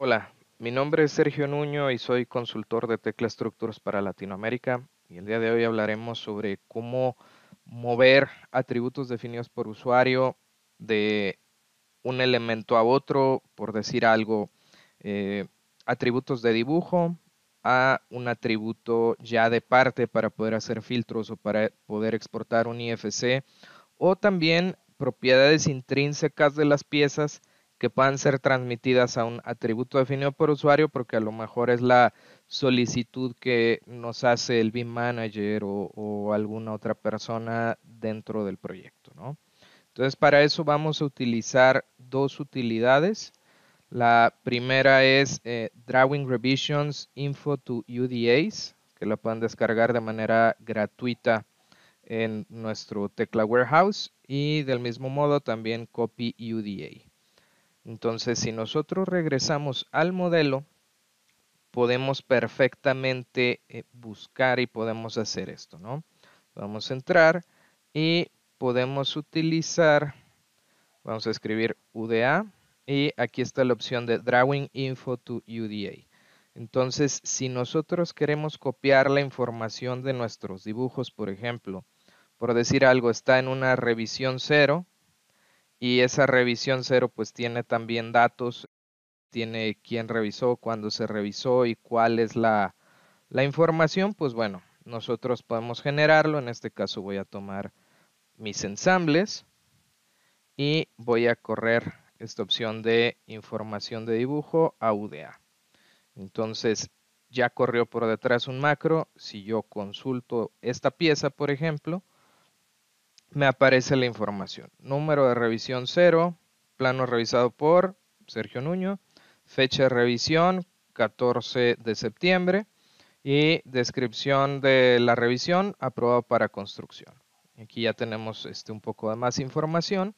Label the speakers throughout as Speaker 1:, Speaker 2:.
Speaker 1: Hola, mi nombre es Sergio Nuño y soy consultor de Tecla Structures para Latinoamérica y el día de hoy hablaremos sobre cómo mover atributos definidos por usuario de un elemento a otro, por decir algo, eh, atributos de dibujo a un atributo ya de parte para poder hacer filtros o para poder exportar un IFC o también propiedades intrínsecas de las piezas que puedan ser transmitidas a un atributo definido por usuario, porque a lo mejor es la solicitud que nos hace el BIM Manager o, alguna otra persona dentro del proyecto. Entonces, para eso vamos a utilizar dos utilidades. La primera es eh, Drawing Revisions Info to UDAs, que la pueden descargar de manera gratuita en nuestro Tecla Warehouse y del mismo modo también Copy UDA. Entonces, si nosotros regresamos al modelo, podemos perfectamente eh, buscar y podemos hacer esto, ¿no? Vamos a entrar y podemos utilizar, vamos a escribir UDA y aquí está la opción de Drawing Info to UDA. Entonces, si nosotros queremos copiar la información de nuestros dibujos, por ejemplo, por decir algo, está en una revisión cero, y esa revisión cero pues tiene también datos, tiene quién revisó, cuándo se revisó y cuál es la, la información, pues bueno, nosotros podemos generarlo. En este caso voy a tomar mis ensambles y voy a correr esta opción de información de dibujo a UDA. Entonces ya corrió por detrás un macro. Si yo consulto esta pieza, por ejemplo, me aparece la información. Número de revisión 0, plano revisado por Sergio Nuño, fecha de revisión 14 de septiembre y descripción de la revisión aprobado para construcción. Aquí ya tenemos este, un poco de más información,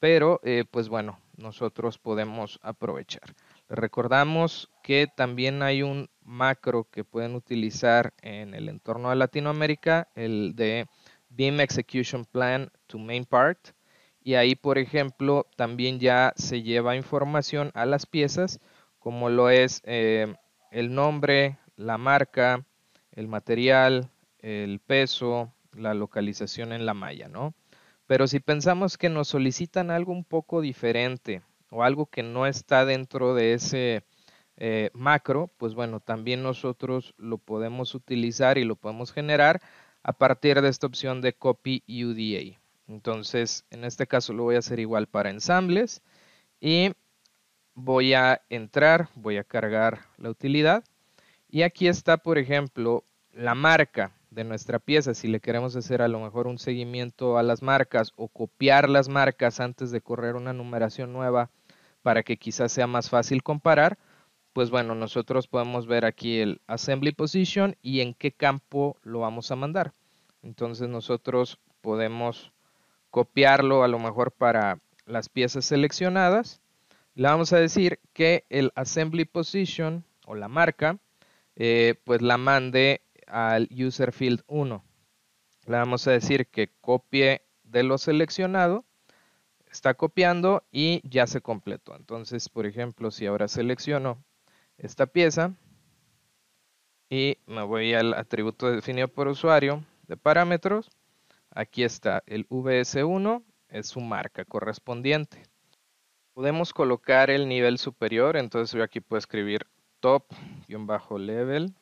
Speaker 1: pero eh, pues bueno, nosotros podemos aprovechar. Recordamos que también hay un macro que pueden utilizar en el entorno de Latinoamérica, el de BIM Execution Plan to Main Part. Y ahí, por ejemplo, también ya se lleva información a las piezas, como lo es eh, el nombre, la marca, el material, el peso, la localización en la malla, ¿no? Pero si pensamos que nos solicitan algo un poco diferente o algo que no está dentro de ese eh, macro, pues bueno, también nosotros lo podemos utilizar y lo podemos generar a partir de esta opción de Copy UDA. Entonces, en este caso lo voy a hacer igual para ensambles y voy a entrar, voy a cargar la utilidad y aquí está, por ejemplo, la marca de nuestra pieza. Si le queremos hacer a lo mejor un seguimiento a las marcas o copiar las marcas antes de correr una numeración nueva para que quizás sea más fácil comparar, pues bueno, nosotros podemos ver aquí el assembly position y en qué campo lo vamos a mandar. Entonces nosotros podemos copiarlo a lo mejor para las piezas seleccionadas. Le vamos a decir que el assembly position o la marca, eh, pues la mande al user field 1. Le vamos a decir que copie de lo seleccionado está copiando y ya se completó. Entonces, por ejemplo, si ahora selecciono esta pieza y me voy al atributo definido por usuario de parámetros, aquí está el VS1, es su marca correspondiente. Podemos colocar el nivel superior, entonces yo aquí puedo escribir top-level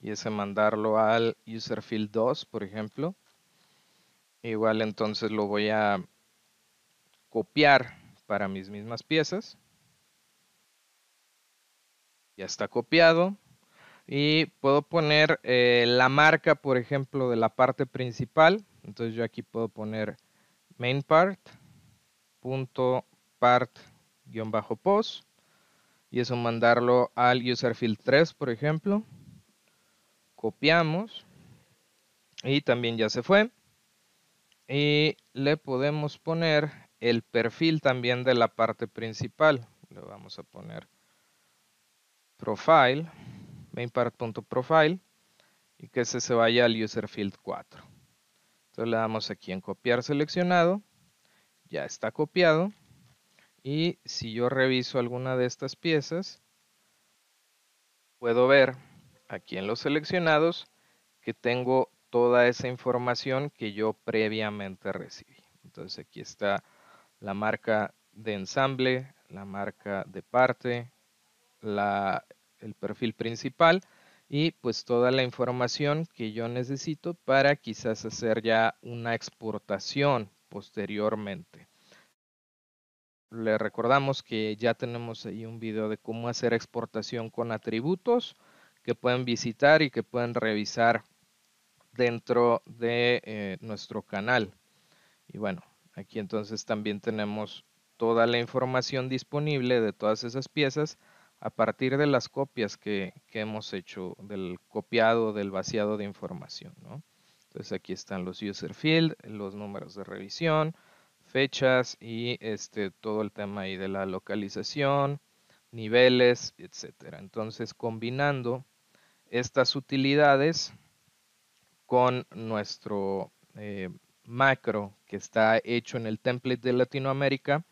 Speaker 1: y ese mandarlo al user field 2, por ejemplo. Igual entonces lo voy a copiar para mis mismas piezas. Ya está copiado. Y puedo poner eh, la marca, por ejemplo, de la parte principal. Entonces yo aquí puedo poner main part, punto part bajo post. Y eso mandarlo al user field 3, por ejemplo. Copiamos. Y también ya se fue. Y le podemos poner el perfil también de la parte principal. Le vamos a poner profile, mainpart.profile y que ese se vaya al user field 4. Entonces le damos aquí en copiar seleccionado, ya está copiado Y si yo reviso alguna de estas piezas, puedo ver aquí en los seleccionados que tengo toda esa información que yo previamente recibí. Entonces aquí está la marca de ensamble, la marca de parte, el perfil principal y pues toda la información que yo necesito para quizás hacer ya una exportación posteriormente. Le recordamos que ya tenemos ahí un video de cómo hacer exportación con atributos que pueden visitar y que pueden revisar dentro de eh, nuestro canal. Y bueno, aquí entonces también tenemos toda la información disponible de todas esas piezas a partir de las copias que, hemos hecho del copiado, del vaciado de información. Entonces aquí están los user field, los números de revisión, fechas y este, todo el tema ahí de la localización, niveles, etcétera. Entonces combinando estas utilidades con nuestro eh, macro que está hecho en el template de Latinoamérica,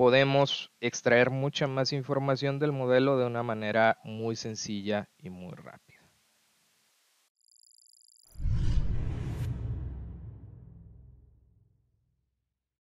Speaker 1: podemos extraer mucha más información del modelo de una manera muy sencilla y muy rápida.